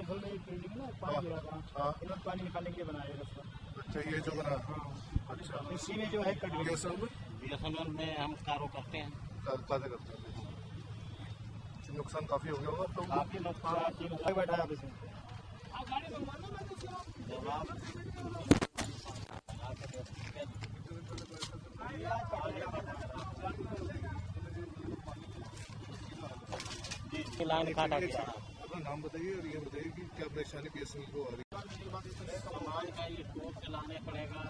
जंगल में एक बिल्डिंग ना पानी गिरा था। हाँ। पानी निकालने के लिए बनाया रास्ता अच्छा ये जो बना अच्छा। इसी में जो है कट हुए बीएसएनएल में हम कारो करते हैं। करते हैं। नुकसान काफ़ी हो गया होगा को? काफ़ी नुकसान। बैठा है आप इसमें लाइन काटा गया। नाम बताइए और ये बताइए कि क्या परेशानी बी को आ रही है? चलाने पड़ेगा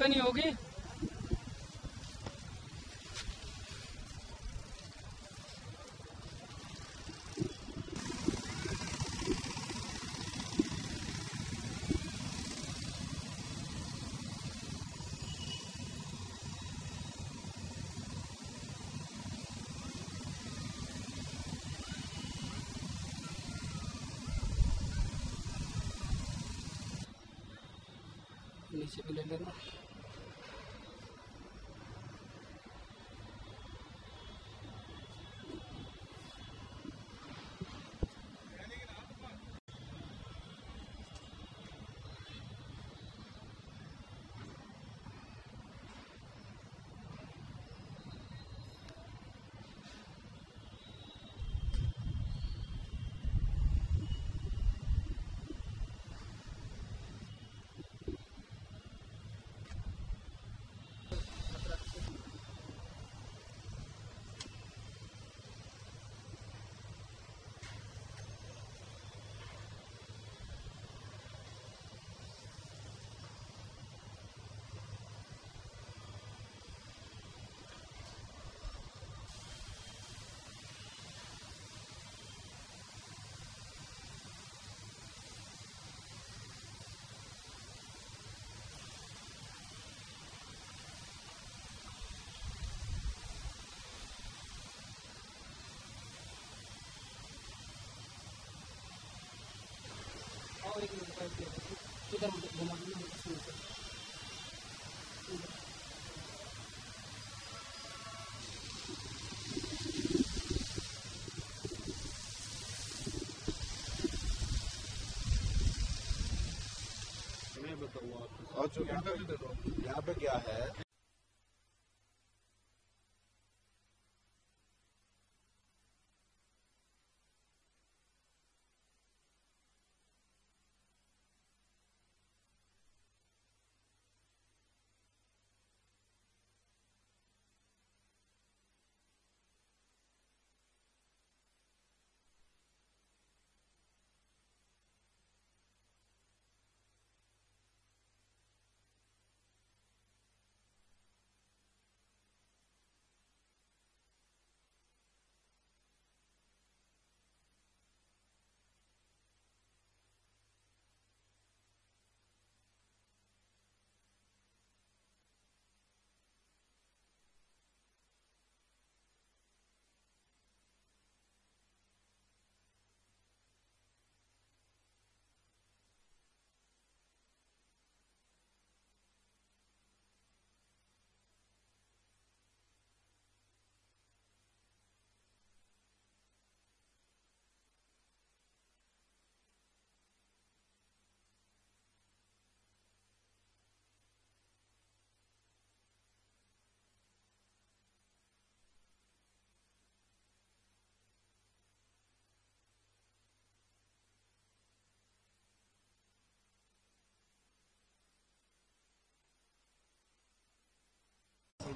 पड़ेगा नहीं होगी? नीचे भी ले लेना और एक मिनट इधर घुमा और जो इंटरव्यू दे दो। यहाँ पे क्या है?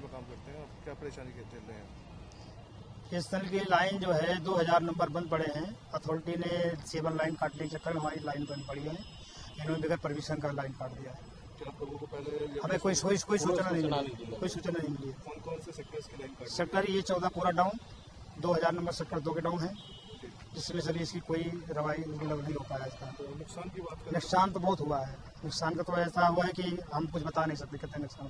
में काम करते हैं क्या परेशानी के चल रहे हैं? इस तरह की लाइन जो है 2000 नंबर बंद पड़े हैं। अथॉरिटी ने सेवन लाइन काटने के चक्कर हमारी लाइन बंद पड़ी है। इन्होंने बगैर परमिशन का लाइन काट दिया है। हमें कोई कोई कोई सूचना नहीं मिली। कोई सूचना नहीं मिली। कौन कौन से सेक्टर ये चौदह पूरा डाउन दो हज़ार नंबर सेक्टर दो के डाउन है। जिसमें सर इसकी कोई रवाई मतलब नहीं हो पाया इसका। तो नुकसान की बात नुकसान तो बहुत हुआ है। नुकसान का तो ऐसा हुआ है कि हम कुछ बता नहीं सकते कितना नुकसान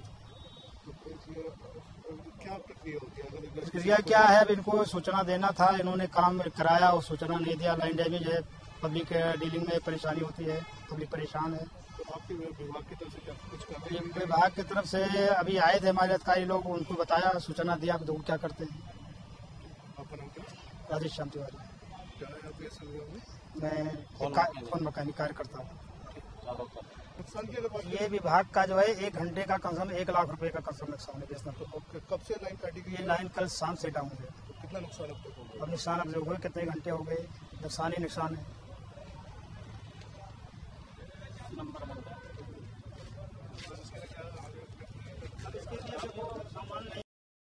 क्या प्रक्रिया होती है क्या है अब इनको सूचना देना था इन्होंने काम कराया और सूचना नहीं दिया। लाइन डैमेज है पब्लिक डीलिंग में परेशानी होती है पब्लिक परेशान है। तो विभाग की तरफ़ से क्या कुछ कर ये रहे विभाग की तरफ़ से अभी आए थे हमारे अधिकारी लोग उनको बताया सूचना दिया अब देखो क्या करते हैं? राजेश श्याम तिवारी। मैं फ़ोन मकानी कार्य करता हूँ? ये विभाग का जो है एक घंटे का कम से कम एक लाख रुपए का कम से कम नुकसान है बेचना तो कब से लाइन काटी गई ये लाइन कल शाम से डाउन है। तो कितना नुकसान अब तक होगा अब नुकसान अब जो हुए कितने घंटे हो गए नुकसान ही नुकसान है।